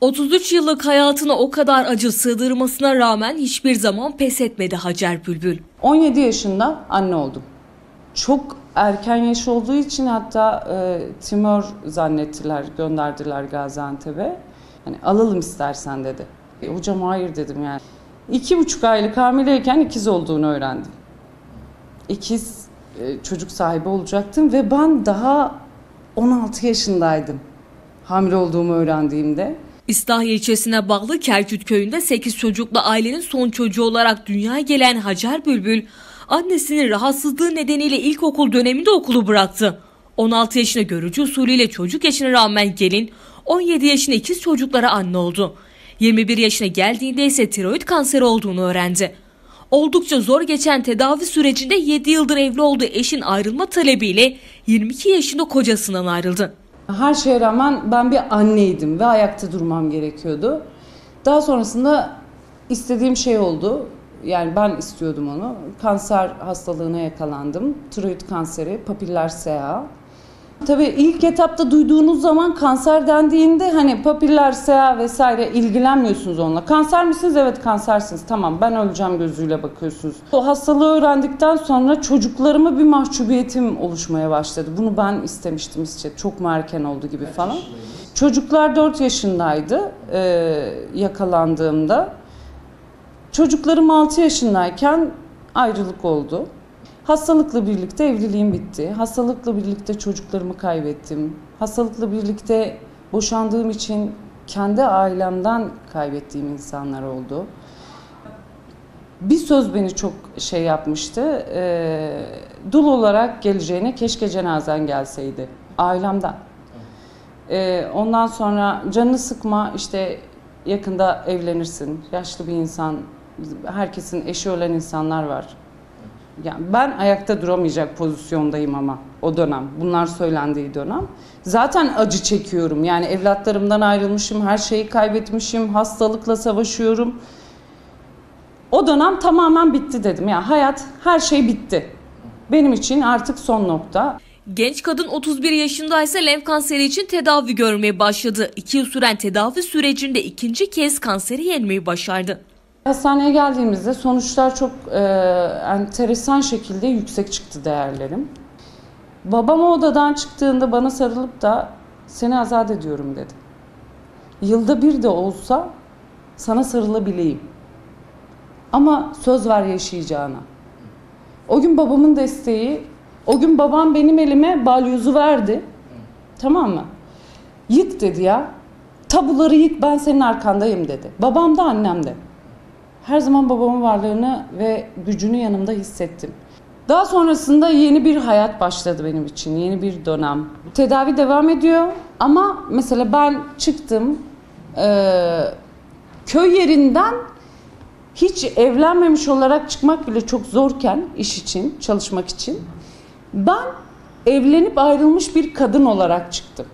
33 yıllık hayatına o kadar acı sığdırmasına rağmen hiçbir zaman pes etmedi Hacer Bülbül. 17 yaşında anne oldum. Çok erken yaş olduğu için hatta e, tümör zannettiler, gönderdiler Gaziantep'e. Hani alalım istersen dedi. E, hocam hayır dedim yani. İki buçuk aylık hamileyken ikiz olduğunu öğrendim. İkiz e, çocuk sahibi olacaktım ve ben daha 16 yaşındaydım hamile olduğumu öğrendiğimde. İstahiye ilçesine bağlı Kerkük köyünde 8 çocuklu ailenin son çocuğu olarak dünyaya gelen Hacer Bülbül, annesinin rahatsızlığı nedeniyle ilkokul döneminde okulu bıraktı. 16 yaşında görücü usulüyle çocuk yaşına rağmen gelin, 17 yaşında ikiz çocuklara anne oldu. 21 yaşına geldiğinde ise tiroid kanseri olduğunu öğrendi. Oldukça zor geçen tedavi sürecinde 7 yıldır evli olduğu eşin ayrılma talebiyle 22 yaşında kocasından ayrıldı. Her şeye rağmen ben bir anneydim ve ayakta durmam gerekiyordu. Daha sonrasında istediğim şey oldu. Yani ben istiyordum onu. Kanser hastalığına yakalandım. Tiroid kanseri, papiller SEA. Tabii ilk etapta duyduğunuz zaman kanser dendiğinde hani papiller, SEA vesaire ilgilenmiyorsunuz onunla. Kanser misiniz? Evet kansersiniz. Tamam ben öleceğim gözüyle bakıyorsunuz. O hastalığı öğrendikten sonra çocuklarıma bir mahcubiyetim oluşmaya başladı. Bunu ben istemiştim işte çok mu erken oldu gibi falan. Çocuklar 4 yaşındaydı e, yakalandığımda. Çocuklarım 6 yaşındayken ayrılık oldu. Hastalıkla birlikte evliliğim bitti. Hastalıkla birlikte çocuklarımı kaybettim. Hastalıkla birlikte boşandığım için kendi ailemden kaybettiğim insanlar oldu. Bir söz beni çok şey yapmıştı. E, dul olarak geleceğine keşke cenazen gelseydi. Ailemden. E, ondan sonra canını sıkma işte yakında evlenirsin. Yaşlı bir insan, herkesin eşi ölen insanlar var. Yani ben ayakta duramayacak pozisyondayım ama o dönem. Bunlar söylendiği dönem. Zaten acı çekiyorum. Yani evlatlarımdan ayrılmışım, her şeyi kaybetmişim, hastalıkla savaşıyorum. O dönem tamamen bitti dedim. Yani hayat, her şey bitti. Benim için artık son nokta. Genç kadın 31 yaşındaysa lenf kanseri için tedavi görmeye başladı. 2 yıl süren tedavi sürecinde ikinci kez kanseri yenmeyi başardı. Hastaneye geldiğimizde sonuçlar çok e, enteresan şekilde yüksek çıktı değerlerim. Babam odadan çıktığında bana sarılıp da seni azat ediyorum dedi. Yılda bir de olsa sana sarılabileyim. Ama söz ver yaşayacağına. O gün babamın desteği, o gün babam benim elime balyozu verdi. Tamam mı? Yık dedi ya. Tabuları yık ben senin arkandayım dedi. Babam da annem de. Her zaman babamın varlığını ve gücünü yanımda hissettim. Daha sonrasında yeni bir hayat başladı benim için, yeni bir dönem. Tedavi devam ediyor ama mesela ben çıktım e, köy yerinden hiç evlenmemiş olarak çıkmak bile çok zorken iş için, çalışmak için ben evlenip ayrılmış bir kadın olarak çıktım.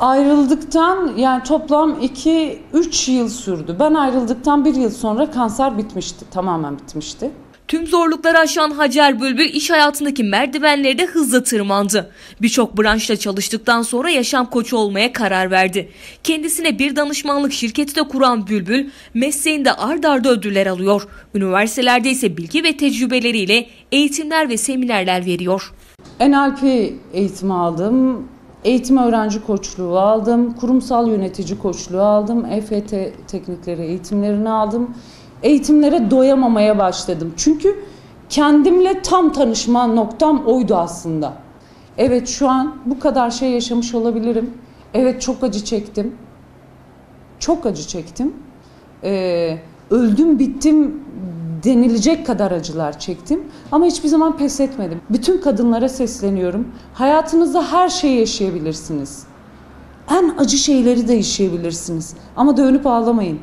Ayrıldıktan yani toplam 2-3 yıl sürdü. Ben ayrıldıktan bir yıl sonra kanser bitmişti. Tamamen bitmişti. Tüm zorlukları aşan Hacer Bülbül iş hayatındaki merdivenleri de hızla tırmandı. Birçok branşta çalıştıktan sonra yaşam koçu olmaya karar verdi. Kendisine bir danışmanlık şirketi de kuran Bülbül mesleğinde ard arda ödüller alıyor. Üniversitelerde ise bilgi ve tecrübeleriyle eğitimler ve seminerler veriyor. NLP eğitimi aldım. Eğitim öğrenci koçluğu aldım. Kurumsal yönetici koçluğu aldım. EFT teknikleri eğitimlerini aldım. Eğitimlere doyamamaya başladım. Çünkü kendimle tam tanışma noktam oydu aslında. Evet şu an bu kadar şey yaşamış olabilirim. Evet çok acı çektim. Çok acı çektim. Ee, öldüm bittim denilecek kadar acılar çektim ama hiçbir zaman pes etmedim. Bütün kadınlara sesleniyorum. Hayatınızda her şeyi yaşayabilirsiniz. En acı şeyleri de yaşayabilirsiniz ama dönüp ağlamayın.